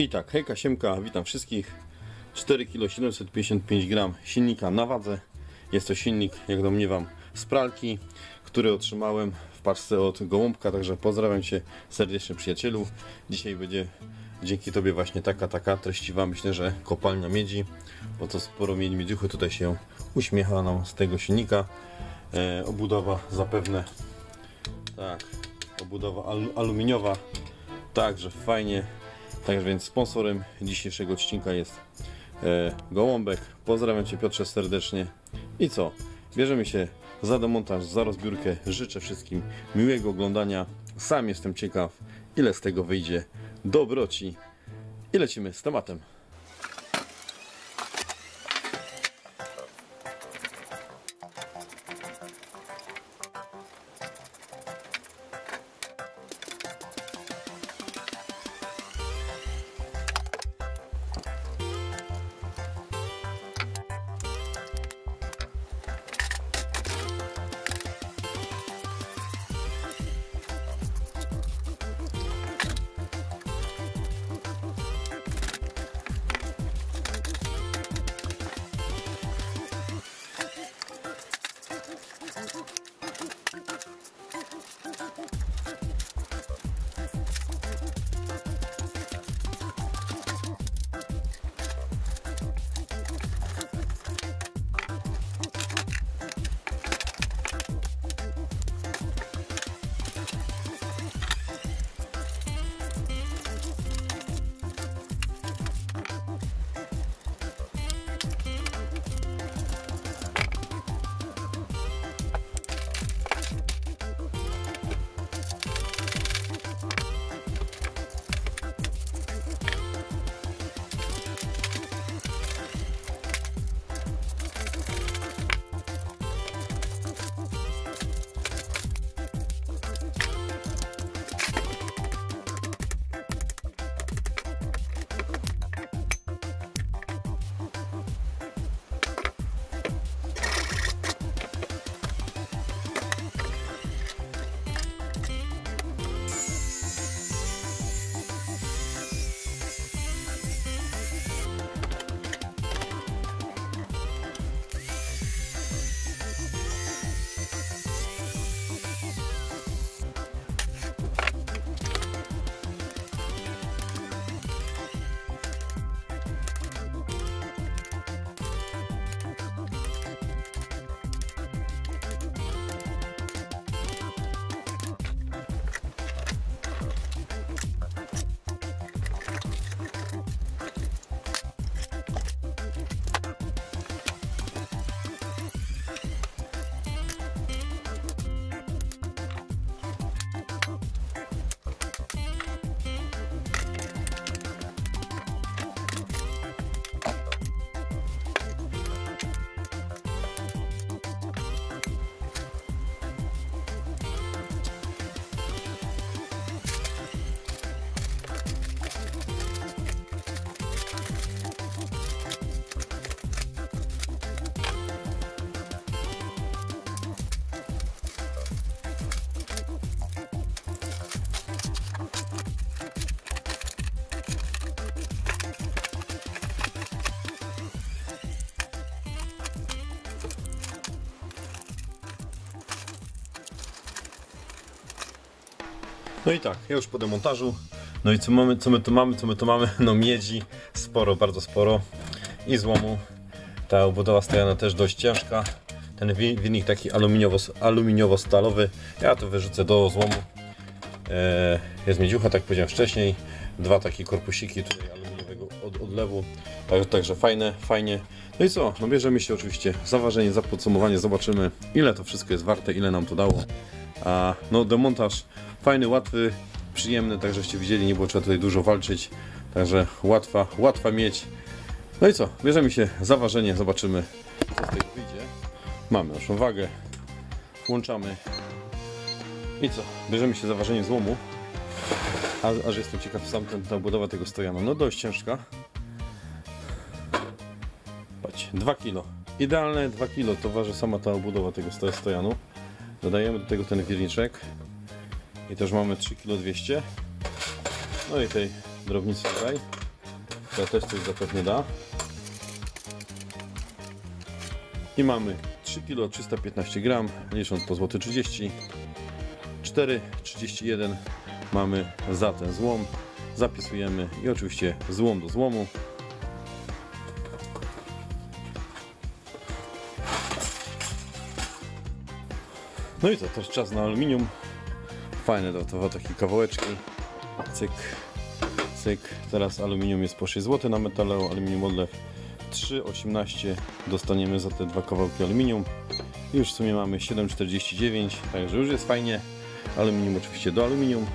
I tak, hejka Siemka, witam wszystkich. 4 kg 755 gram silnika na wadze. Jest to silnik, jak domniemam, z pralki, który otrzymałem w paczce od Gołąbka, także pozdrawiam Cię serdecznie przyjacielu. Dzisiaj będzie dzięki Tobie właśnie taka, taka treściwa, myślę, że kopalnia miedzi, bo to sporo miedzi miedziuchy tutaj się uśmiecha nam z tego silnika. E, obudowa zapewne, tak, obudowa al aluminiowa, także fajnie, tak więc sponsorem dzisiejszego odcinka jest e, Gołąbek. Pozdrawiam Cię Piotrze serdecznie. I co? Bierzemy się za demontaż, za rozbiórkę. Życzę wszystkim miłego oglądania. Sam jestem ciekaw, ile z tego wyjdzie dobroci. I lecimy z tematem. No i tak, ja już po demontażu. No i co mamy, co my tu mamy, co my tu mamy? No miedzi, sporo, bardzo sporo. I złomu. Ta obudowa stojana też dość ciężka. Ten wi- wilnik taki aluminiowo, aluminiowo-stalowy. Ja to wyrzucę do złomu. E, jest miedziucha, tak powiedziałem wcześniej. Dwa takie korpusiki tutaj aluminiowego od, odlewu. Tak, także fajne, fajnie. No i co? No bierzemy się oczywiście za ważenie, za podsumowanie. Zobaczymy ile to wszystko jest warte, ile nam to dało. A no demontaż fajny, łatwy, przyjemny, tak żeście widzieli, nie było trzeba tutaj dużo walczyć. Także łatwa, łatwa mieć. No i co? Bierzemy się za ważenie, zobaczymy co z tego wyjdzie. Mamy naszą wagę. Włączamy. I co? Bierzemy się za ważenie złomu. Aż, aż jestem ciekaw sam ten, ta budowa tego stojana. No dość ciężka. Patrz, 2 kg. Idealne 2 kg to waży sama ta obudowa tego sto- stojanu. Dodajemy do tego ten wirniczek. I też mamy 3 kg 200. No i tej drobnicy tutaj. to też coś zapewne da. I mamy 3 kg 315 gram, licząc po złoty 30. 4,31 mamy za ten złom. Zapisujemy i oczywiście złom do złomu. No i co, też czas na aluminium. Fajne to, to takie kawałeczki. Cyk, cyk. Teraz aluminium jest po 6 zł na metalu, aluminium odlew 3,18 dostaniemy za te dwa kawałki aluminium. Już w sumie mamy 7,49, także już jest fajnie. Aluminium oczywiście do aluminium.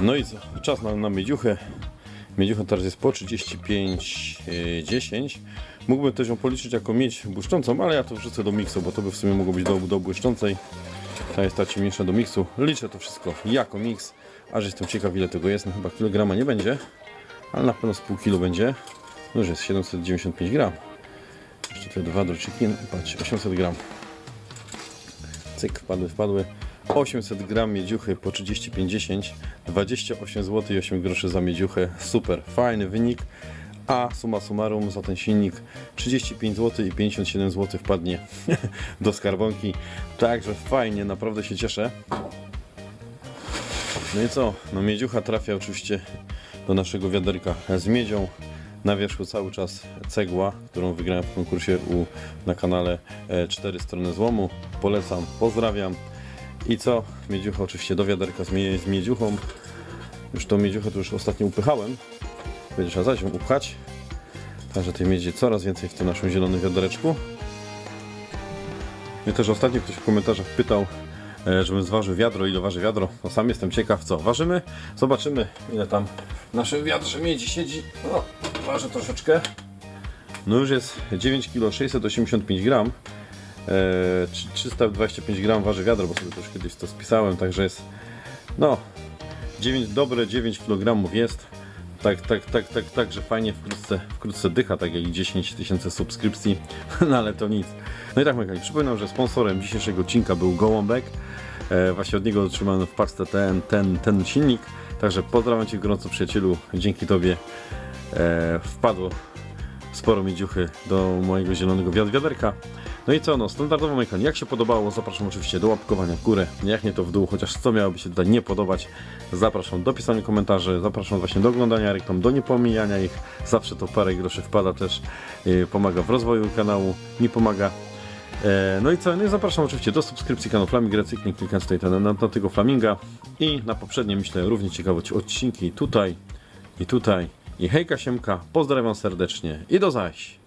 No i co? Czas na, na miedziuchę. Miedziucha teraz jest po 35,10. Mógłbym też ją policzyć jako miedź błyszczącą, ale ja to wrzucę do miksu, bo to by w sumie mogło być do, do błyszczącej. Ta jest ta ciemniejsza do miksu. Liczę to wszystko jako miks, aż jestem ciekaw ile tego jest. No chyba kilograma nie będzie, ale na pewno z pół kilo będzie. No już jest 795 gram. Jeszcze te dwa droczyki, no, patrz, 800 gram. Cyk, wpadły, wpadły. 800 gram miedziuchy po 35,10 28 zł i 8 groszy za miedziuchę. Super, fajny wynik. A summa summarum za ten silnik 35 zł i 57 zł wpadnie do skarbonki. Także fajnie, naprawdę się cieszę. No i co? No miedziucha trafia oczywiście do naszego wiaderka z miedzią. Na wierzchu cały czas cegła, którą wygrałem w konkursie u, na kanale 4 strony złomu. Polecam, pozdrawiam. I co? Miedziucha oczywiście do wiaderka z, mie z miedziuchą. Już tą miedziuchę to już ostatnio upychałem. Będzie trzeba zaś ją upchać. Także tej miedzi coraz więcej w tym naszym zielonym wiadereczku. Mnie też ostatnio ktoś w komentarzach pytał, e, żebym zważył wiadro, ile waży wiadro. No sam jestem ciekaw, co ważymy. Zobaczymy, ile tam w naszym wiadrze miedzi siedzi. No, waży troszeczkę. No już jest 9 kg 685 gram. E, 325 gram waży wiadro, bo sobie to już kiedyś to spisałem, także jest no 9, dobre 9 kg jest. Tak, tak, tak, tak, tak, że fajnie wkrótce, wkrótce dycha, tak jak i 10 tysięcy subskrypcji, no ale to nic. No i tak, Mekali, przypominam, że sponsorem dzisiejszego odcinka był Gołąbek. E, właśnie od niego otrzymałem w paczce ten, ten, ten silnik. Także pozdrawiam Cię gorąco przyjacielu, dzięki Tobie e, wpadło sporo miedziuchy do mojego zielonego wiad wiaderka. No i co, no, standardowo Mekali, jak się podobało, zapraszam oczywiście do łapkowania w górę, jak nie to w dół, chociaż co miałoby się tutaj nie podobać, zapraszam do pisania komentarzy, zapraszam właśnie do oglądania reklam, do niepomijania ich, zawsze to parę groszy wpada też, yy, pomaga w rozwoju kanału, mi pomaga. E, No i co? No i zapraszam oczywiście do subskrypcji kanału Flaming Recykling, klikając tutaj na, na, na tego Flaminga i na poprzednie, myślę, równie ciekawe odcinki tutaj i tutaj. I hejka siemka, pozdrawiam serdecznie i do zaś!